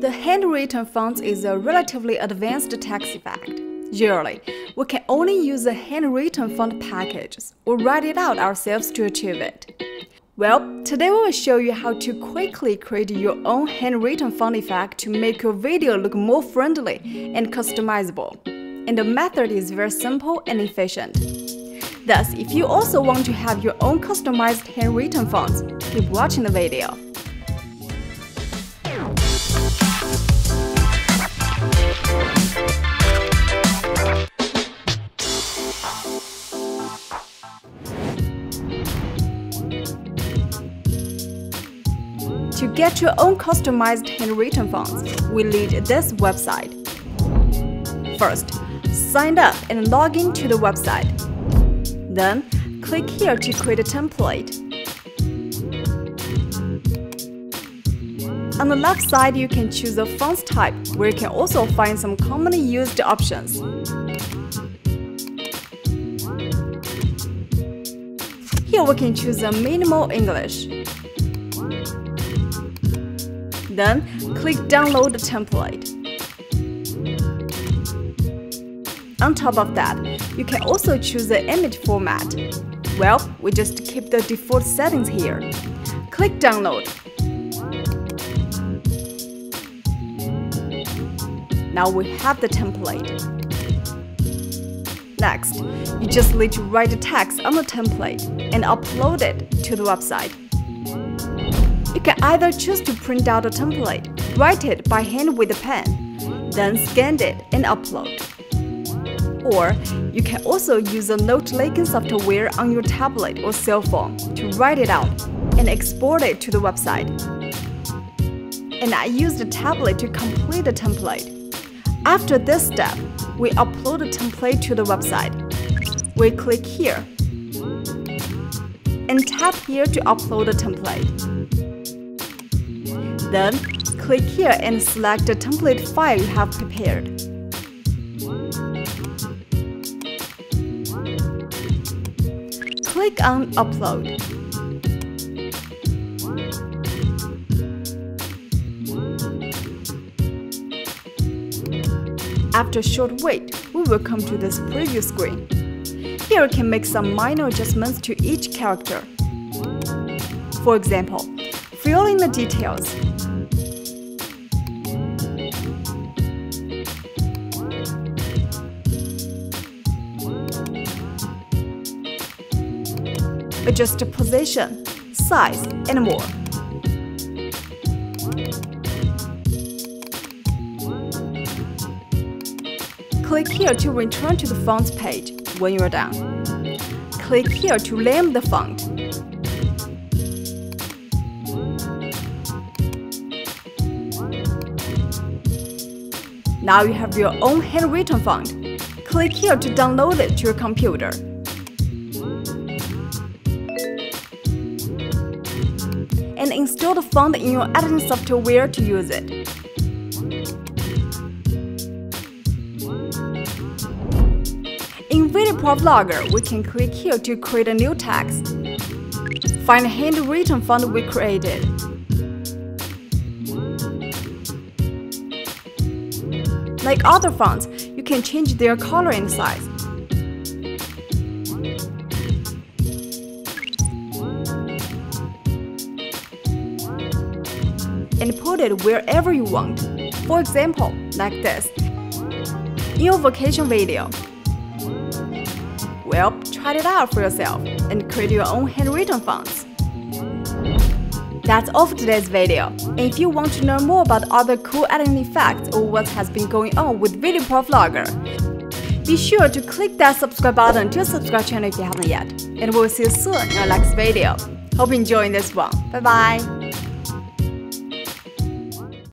The handwritten font is a relatively advanced text effect. Usually, we can only use the handwritten font packages or write it out ourselves to achieve it. Well, today we will show you how to quickly create your own handwritten font effect to make your video look more friendly and customizable. And the method is very simple and efficient. Thus, if you also want to have your own customized handwritten fonts, keep watching the video. To get your own customized handwritten fonts, we need this website. First, sign up and log in to the website. Then, click here to create a template. On the left side, you can choose a font type, where you can also find some commonly used options. Here we can choose a minimal English. Then, click Download the template. On top of that, you can also choose the image format. Well, we just keep the default settings here. Click Download. Now we have the template. Next, you just need to write the text on the template and upload it to the website. You can either choose to print out a template, write it by hand with a pen, then scan it and upload. Or you can also use a note-taking software on your tablet or cell phone to write it out and export it to the website. And I use the tablet to complete the template. After this step, we upload the template to the website. We click here and tap here to upload the template. Then, click here and select the template file you have prepared. Click on Upload. After a short wait, we will come to this preview screen. Here you can make some minor adjustments to each character. For example, fill in the details. Adjust the position, size, and more. Click here to return to the fonts page when you are done. Click here to name the font. Now you have your own handwritten font. Click here to download it to your computer. And install the font in your editing software to use it. In VideoProc Vlogger, we can click here to create a new text. Find the handwritten font we created. Like other fonts, you can change their color and size. And put it wherever you want. For example, like this. In your vacation video. Well, try it out for yourself and create your own handwritten fonts. That's all for today's video. And if you want to know more about other cool editing effects or what has been going on with VideoProc Vlogger, be sure to click that subscribe button to subscribe channel if you haven't yet. And we'll see you soon in our next video. Hope you enjoyed this one. Bye bye!